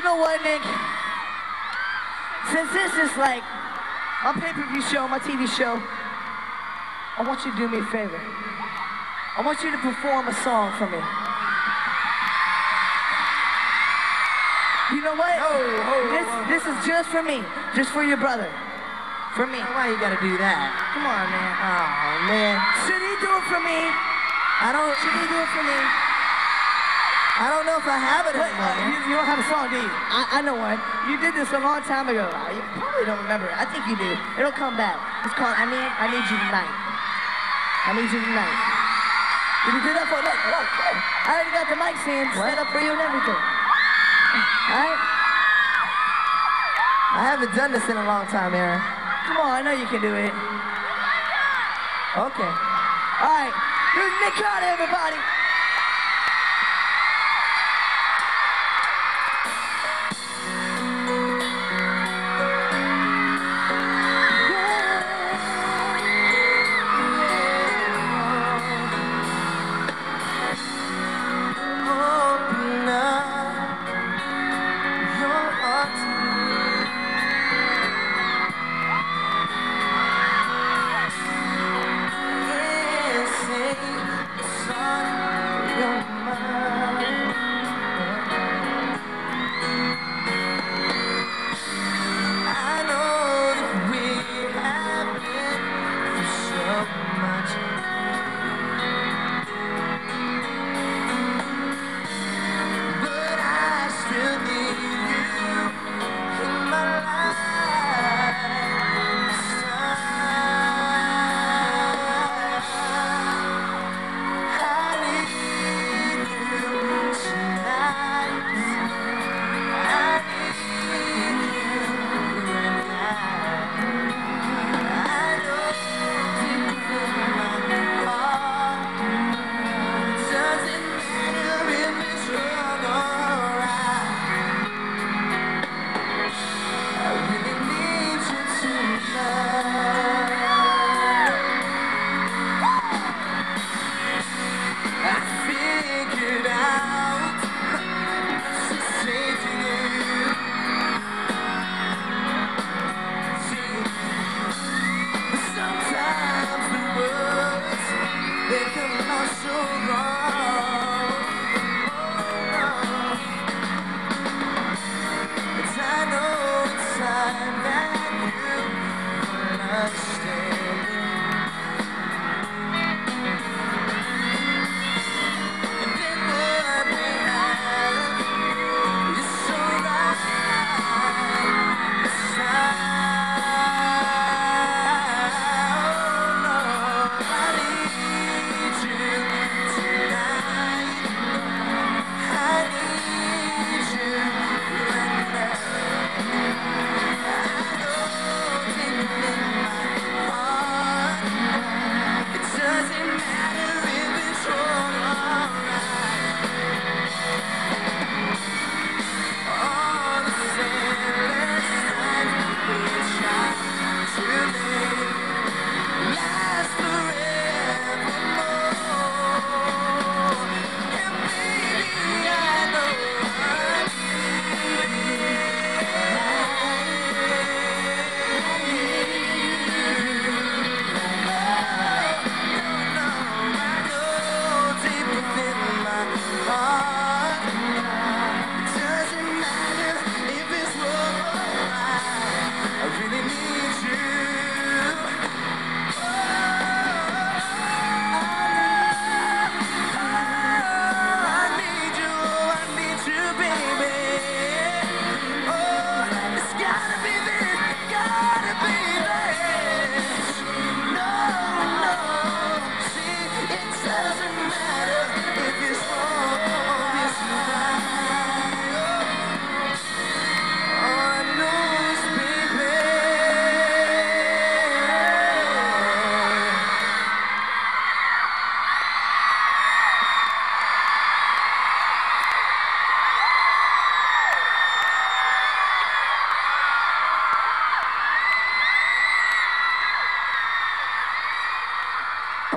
You know what, Nick? Since this is like my pay-per-view show, my TV show, I want you to do me a favor. I want you to perform a song for me. You know what? Oh, oh, this, oh. this is just for me, just for your brother, for me. Why you gotta do that? Come on, man. Oh man, Should he do it for me? I don't. Should he do it for me? I don't know if I have it Wait, anymore. you, you don't have a song, do you? I, I know one. You did this a long time ago. You probably don't remember it. I think you do. It'll come back. It's called I Need I Need You Tonight. I Need You Tonight. Did you do that for look, look, look. I already got the mic stand set up for you and everything. Alright? I haven't done this in a long time, Aaron. Come on, I know you can do it. Okay. Alright. Here's Nick Carter, everybody. And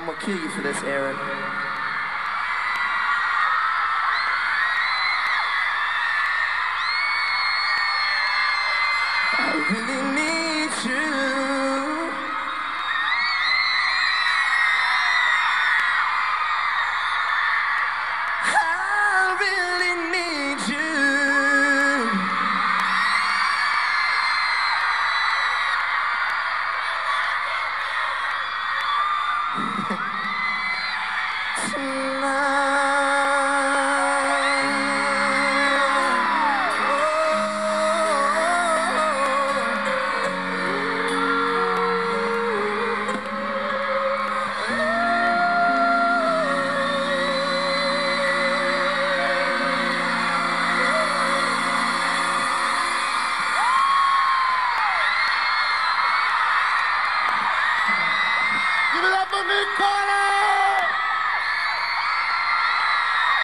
I'm gonna kill you for this, Aaron. I really need you. 什么？